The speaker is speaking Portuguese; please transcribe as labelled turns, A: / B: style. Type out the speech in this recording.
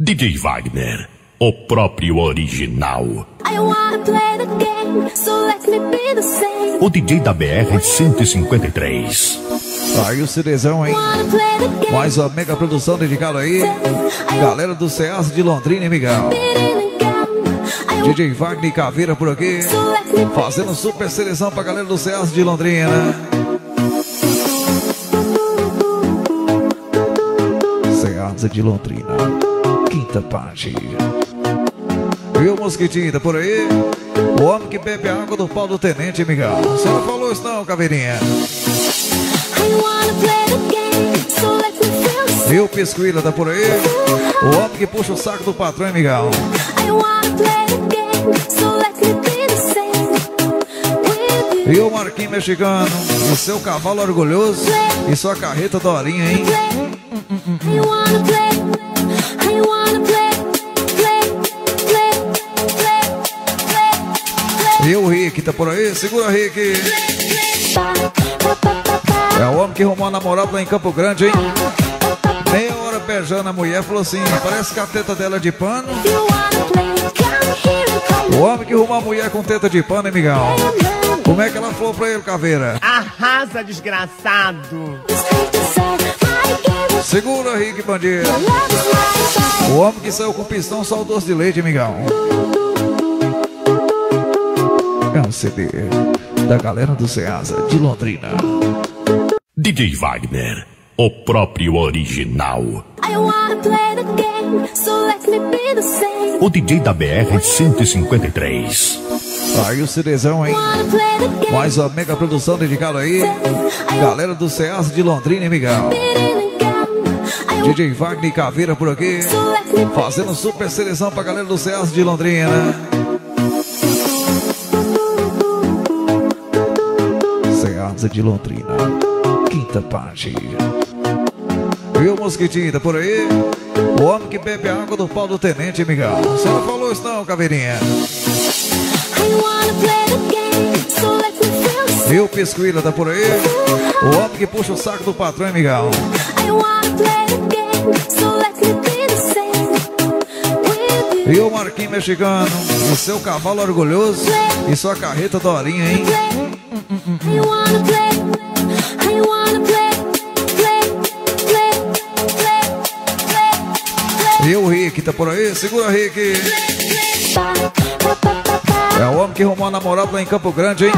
A: DJ Wagner, o próprio original. O DJ da BR 153.
B: Aí o Cerezão, hein? Mais uma mega produção dedicada aí. Galera do Ceasa de Londrina, hein, Miguel? DJ Wagner Caveira por aqui. Fazendo super seleção pra galera do Ceasa de Londrina. Ceasa de Londrina. Quinta parte. O Mosquitinho tá por aí? O homem que bebe água do pau do tenente, Miguel. Você não falou isso não, Caveirinha. O Pisquila tá por aí? O homem que puxa o saco do patrão, hein, Miguel. E o Marquinhos Mexicano, o seu cavalo orgulhoso e sua carreta dorinha, hein? E o Rick tá por aí? Segura, Rick! É o homem que arrumou a namorada lá em Campo Grande, hein? Meia hora beijando a mulher, falou assim: parece que a teta dela é de pano. O homem que arrumou a mulher com teta de pano, hein, migão? Como é que ela falou pra ele, caveira?
C: Arrasa, desgraçado!
B: Segura, Rick Bandeira. O homem que saiu com pistão só o doce de leite, migão. É um CD da galera do Ceasa de Londrina.
A: DJ Wagner, o próprio original. O DJ da BR 153.
B: Aí o Cerezão, hein? Mais uma mega produção dedicada aí. Galera do Ceasa de Londrina, hein, Miguel? DJ Wagner Caveira por aqui. Fazendo super seleção pra galera do Ceasa de Londrina. De Londrina. Quinta parte. O Mosquitinho tá por aí? O homem que bebe água do pau do tenente, Miguel. Você não falou isso não, Caveirinha. E o Pisquila tá por aí? O homem que puxa o saco do patrão, hein, Miguel. E o Marquinhos Mexicano, o seu cavalo orgulhoso e sua carreta dorinha, hein? E o Rick tá por aí? Segura, Rick! É o homem que arrumou a namorada lá em Campo Grande, hein?